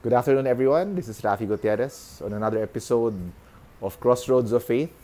Good afternoon, everyone. This is Raffy Gutierrez on another episode of Crossroads of Faith.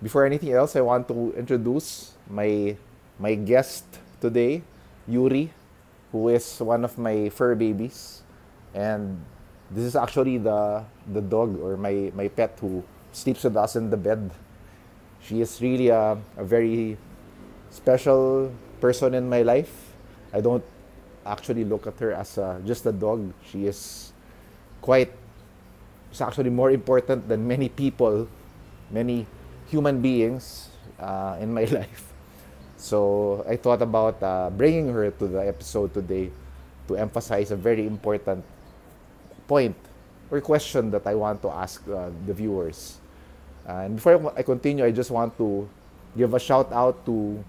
Before anything else, I want to introduce my my guest today, Yuri, who is one of my fur babies, and this is actually the the dog or my my pet who sleeps with us in the bed. She is really a, a very special person in my life. I don't actually look at her as a, just a dog. She is quite, it's actually more important than many people, many human beings uh, in my life. So I thought about uh, bringing her to the episode today to emphasize a very important point or question that I want to ask uh, the viewers. and before I continue, I just want to give a shout out to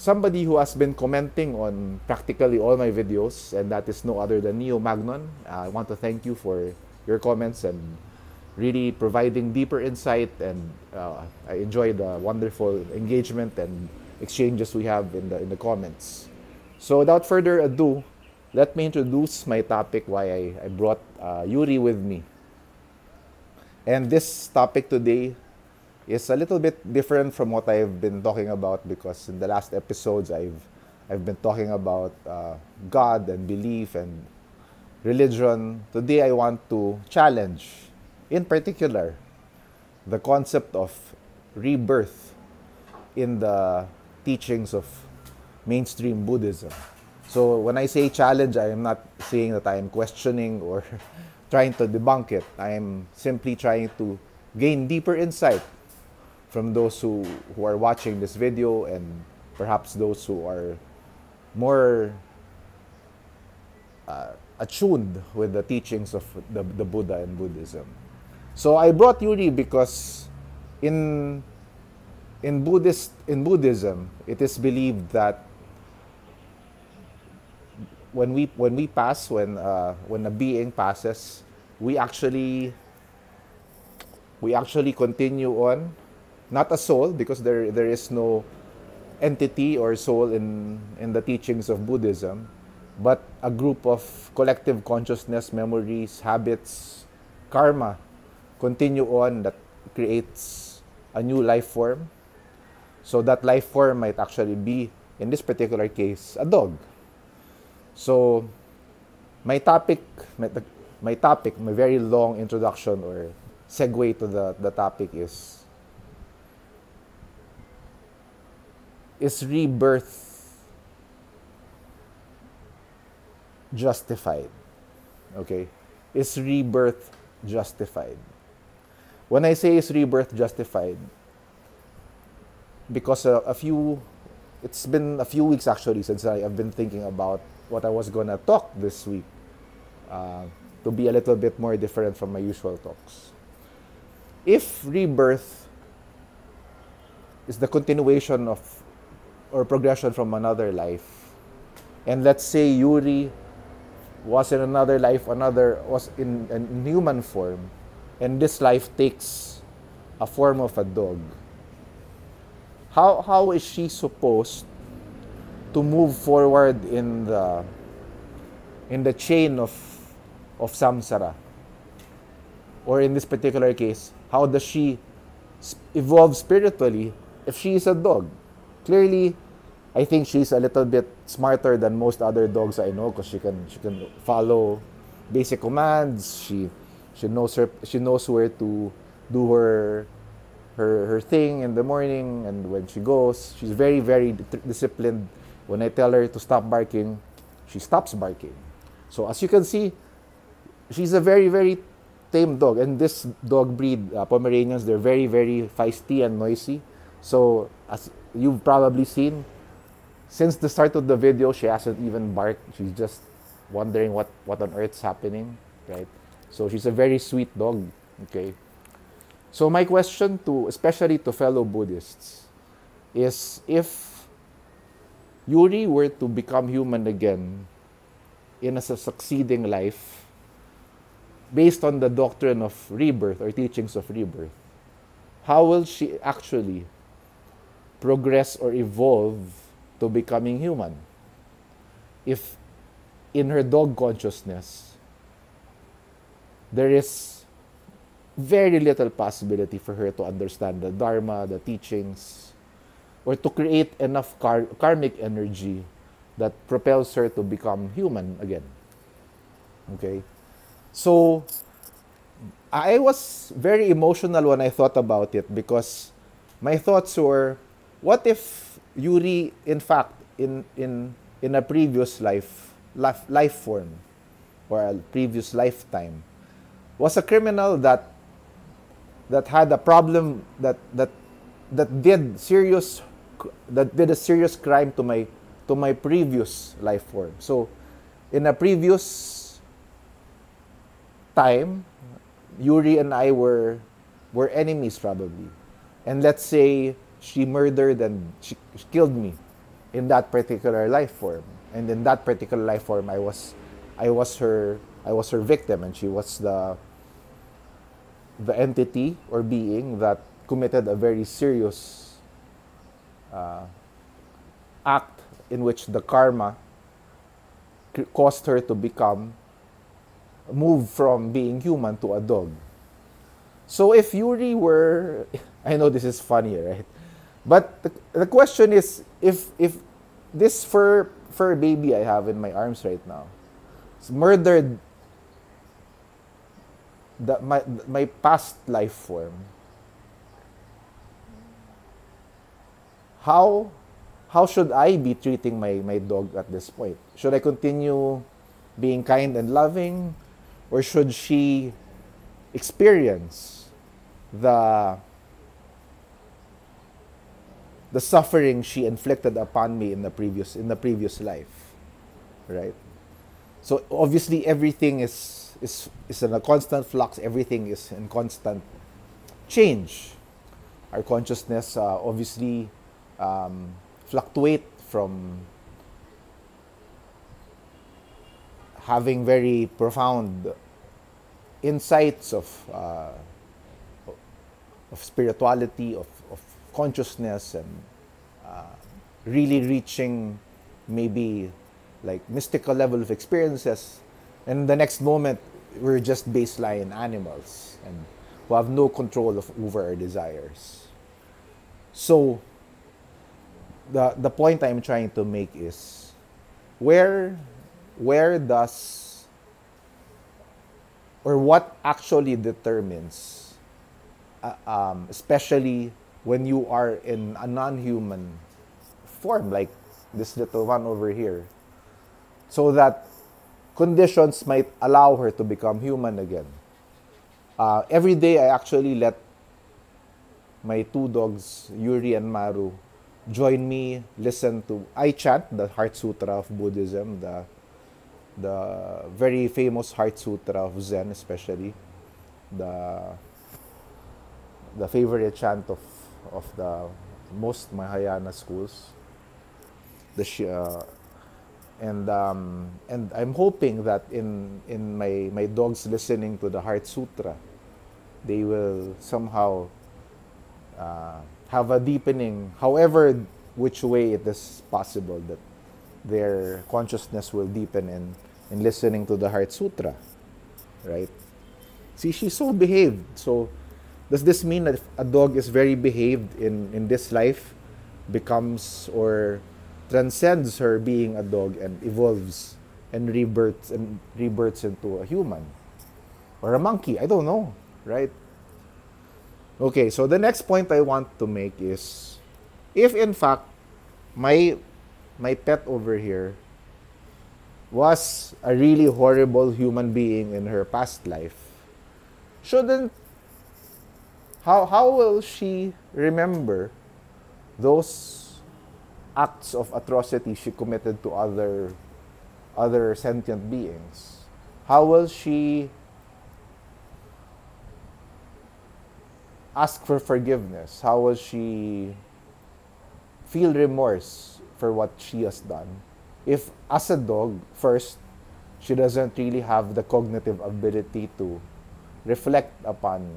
somebody who has been commenting on practically all my videos, and that is no other than Neo Magnon. Uh, I want to thank you for your comments and really providing deeper insight. And uh, I enjoy the wonderful engagement and exchanges we have in the in the comments. So without further ado, let me introduce my topic. Why I, I brought uh, Yuri with me. And this topic today is a little bit different from what I've been talking about because in the last episodes I've I've been talking about uh, God and belief and religion. Today I want to challenge, in particular, the concept of rebirth in the teachings of mainstream Buddhism. So when I say challenge, I am not saying that I am questioning or trying to debunk it. I am simply trying to gain deeper insight from those who, who are watching this video and perhaps those who are more uh, attuned with the teachings of the, the Buddha and Buddhism. So I brought Yuri because in in Buddhist in Buddhism it is believed that when we when we pass when uh, when a being passes we actually we actually continue on not a soul because there there is no entity or soul in in the teachings of Buddhism, but a group of collective consciousness, memories, habits, karma continue on that creates a new life form. So that life form might actually be in this particular case a dog. So my topic my, my topic, my very long introduction or segue to the, the topic is is rebirth justified? Okay? Is rebirth justified? When I say is rebirth justified, because a, a few, it's been a few weeks actually since I have been thinking about what I was gonna talk this week uh, to be a little bit more different from my usual talks. If rebirth is the continuation of or progression from another life. And let's say Yuri was in another life, another was in, in human form, and this life takes a form of a dog. How, how is she supposed to move forward in the in the chain of of samsara? Or in this particular case, how does she evolve spiritually if she is a dog? Clearly, I think she's a little bit smarter than most other dogs I know because she can she can follow basic commands. She she knows her she knows where to do her her her thing in the morning and when she goes. She's very very disciplined. When I tell her to stop barking, she stops barking. So as you can see, she's a very very tame dog and this dog breed uh, Pomeranians they're very very feisty and noisy. So as you've probably seen since the start of the video she hasn't even barked. She's just wondering what what on earth's happening right? So she's a very sweet dog okay? So my question to especially to fellow buddhists is if yuri were to become human again in a succeeding life based on the doctrine of rebirth or teachings of rebirth how will she actually progress or evolve to becoming human. If in her dog consciousness, there is very little possibility for her to understand the Dharma, the teachings, or to create enough kar- karmic energy that propels her to become human again. Okay? So, I was very emotional when I thought about it because my thoughts were what if Yuri, in fact, in, in, in a previous life, life, life form or a previous lifetime, was a criminal that that had a problem that that that did serious that did a serious crime to my to my previous life form. So, in a previous time, Yuri and I were were enemies probably. And let's say she murdered and she, she killed me in that particular life form. And in that particular life form I was I was her I was her victim and she was the the entity or being that committed a very serious uh, act in which the karma caused her to become move from being human to a dog. So if Yuri were, I know this is funny, right? But the, the question is, if if this fur fur baby I have in my arms right now, is murdered the, my my past life form, how how should I be treating my, my dog at this point? Should I continue being kind and loving? Or should she experience the, the suffering she inflicted upon me in the previous, in the previous life? Right? So obviously everything is, is, is in a constant flux. Everything is in constant change. Our consciousness uh, obviously um, fluctuate from having very profound insights of uh, of spirituality, of, of consciousness, and uh, really reaching maybe like mystical level of experiences. And the next moment, we're just baseline animals and who have no control of over our desires. So the the point I'm trying to make is where where does or what actually determines uh, um, especially when you are in a non-human form like this little one over here so that conditions might allow her to become human again. Uh, every day i actually let my two dogs yuri and maru join me, listen to, I chant the Heart Sutra of Buddhism, the, the very famous Heart Sutra of Zen, especially, the, the favorite chant of, of the most Mahayana schools. The, uh, and um, and I'm hoping that in in my my dogs listening to the Heart Sutra, they will somehow uh, have a deepening, however which way it is possible that their consciousness will deepen in, in listening to the Heart Sutra. Right? See, she's so behaved. So, does this mean that if a dog is very behaved in, in this life, becomes or transcends her being a dog and evolves and rebirths and rebirths into a human or a monkey? I don't know, right? Okay, so the next point I want to make is if in fact my my pet over here was a really horrible human being in her past life, shouldn't how how will she remember those acts of atrocity she committed to other other sentient beings? How will she ask for forgiveness? How will she feel remorse for what she has done? If, as a dog, first, she doesn't really have the cognitive ability to reflect upon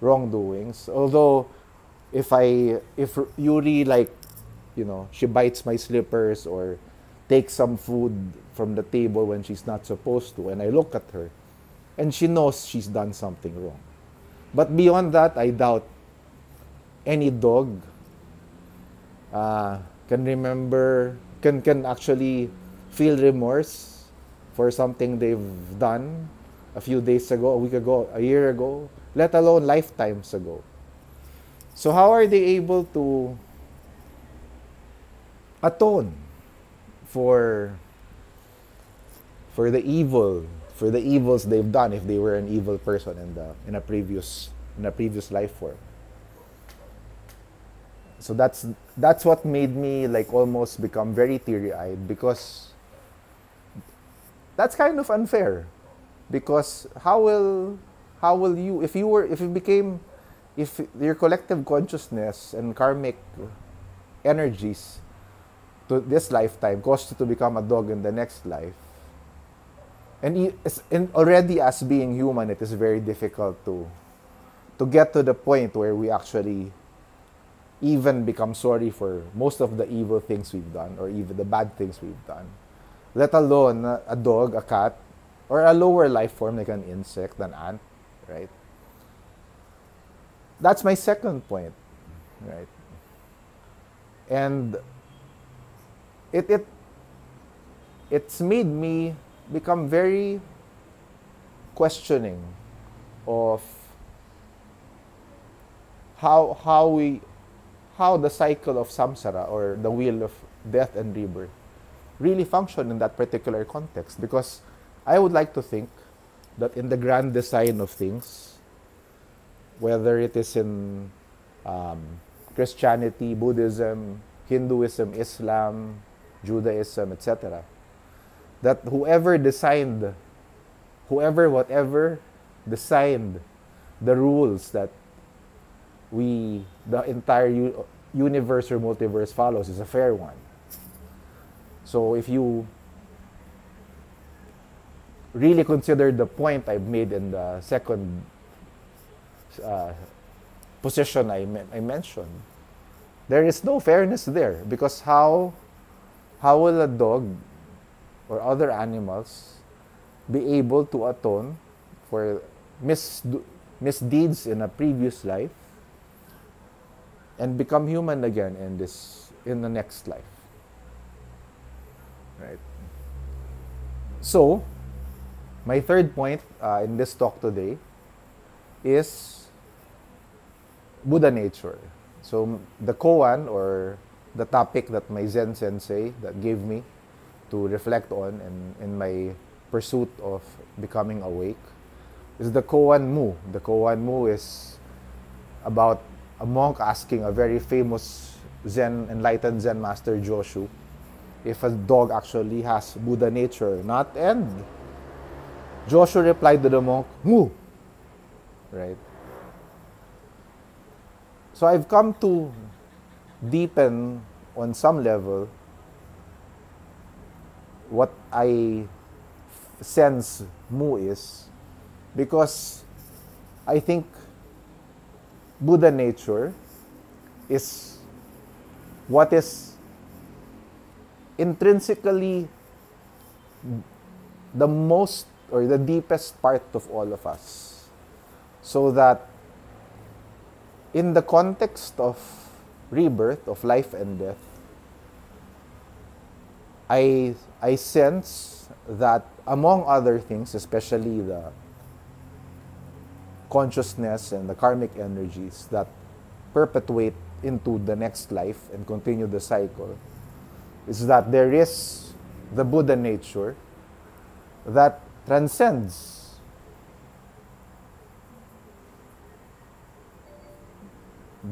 wrongdoings. Although, if I, if Yuri, like, you know, she bites my slippers or takes some food from the table when she's not supposed to, and I look at her, and she knows she's done something wrong. But beyond that, I doubt any dog uh, can remember, can, can actually feel remorse for something they've done a few days ago, a week ago, a year ago, let alone lifetimes ago. So, how are they able to atone for, for the evil for the evils they've done if they were an evil person in the in a previous in a previous life form. So that's that's what made me like almost become very teary-eyed because that's kind of unfair because how will how will you if you were if you became if your collective consciousness and karmic energies to this lifetime caused you to become a dog in the next life and, and already as being human, it is very difficult to to get to the point where we actually even become sorry for most of the evil things we've done or even the bad things we've done. Let alone a dog, a cat, or a lower life form like an insect, an ant, right? That's my second point, right? And it it it's made me become very questioning of how how we how the cycle of samsara or the wheel of death and rebirth really function in that particular context because I would like to think that in the grand design of things, whether it is in um, Christianity, Buddhism, Hinduism, Islam, Judaism, etc., that whoever designed, whoever, whatever designed the rules that we, the entire u- universe or multiverse follows is a fair one. So if you really consider the point I've made in the second uh, position I, me- I mentioned, there is no fairness there because how how will a dog or other animals be able to atone for misdeeds in a previous life and become human again in this in the next life? Right. So my third point uh, in this talk today is buddha nature so the koan or the topic that my zen sensei that gave me to reflect on in, in my pursuit of becoming awake is the Koan Mu. The Koan Mu is about a monk asking a very famous Zen, enlightened Zen master Joshu if a dog actually has Buddha nature or not. And Joshu replied to the monk, Mu. Right? So I've come to deepen on some level what I sense Mu is because I think Buddha nature is what is intrinsically the most or the deepest part of all of us. So that in the context of rebirth, of life and death, I I sense that among other things, especially the consciousness and the karmic energies that perpetuate into the next life and continue the cycle, is that there is the Buddha nature that transcends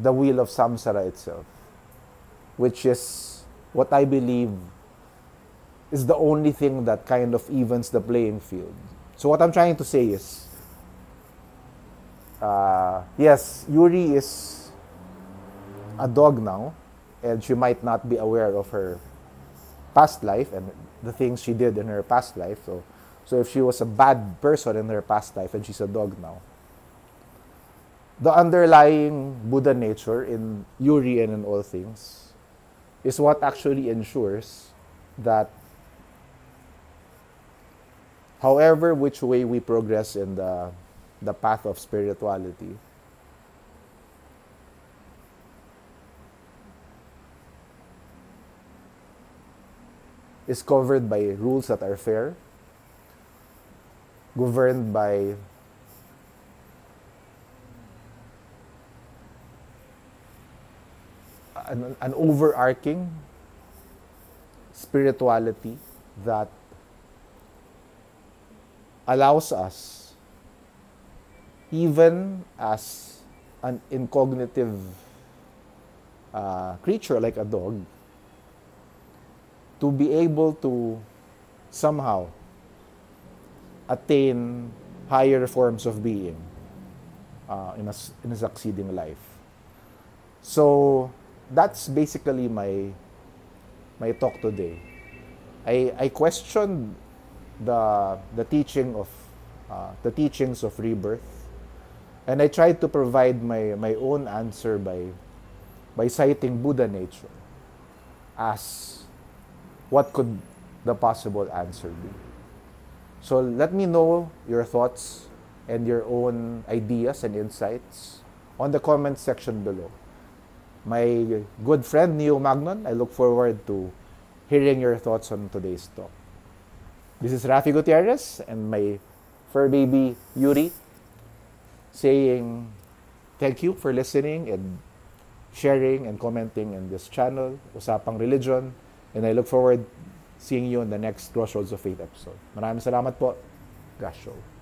the wheel of samsara itself, which is what I believe is the only thing that kind of evens the playing field. So what I'm trying to say is, uh, yes, Yuri is a dog now, and she might not be aware of her past life and the things she did in her past life. So, so if she was a bad person in her past life and she's a dog now, the underlying Buddha nature in Yuri and in all things is what actually ensures that however which way we progress in the the path of spirituality is covered by rules that are fair governed by an, an overarching spirituality that allows us, even as an incognitive uh, creature like a dog, to be able to somehow attain higher forms of being uh, in, a, in a succeeding life. So that's basically my my talk today. I, I questioned the the teaching of uh, the teachings of rebirth, and I tried to provide my my own answer by by citing Buddha nature as what could the possible answer be. So let me know your thoughts and your own ideas and insights on the comment section below. My good friend Neo Magnon, I look forward to hearing your thoughts on today's talk. This is Rafi Gutierrez and my fur baby Yuri saying thank you for listening and sharing and commenting in this channel, Usapang Religion, and I look forward seeing you in the next Crossroads of Faith episode. Maraming salamat po. Gosh show.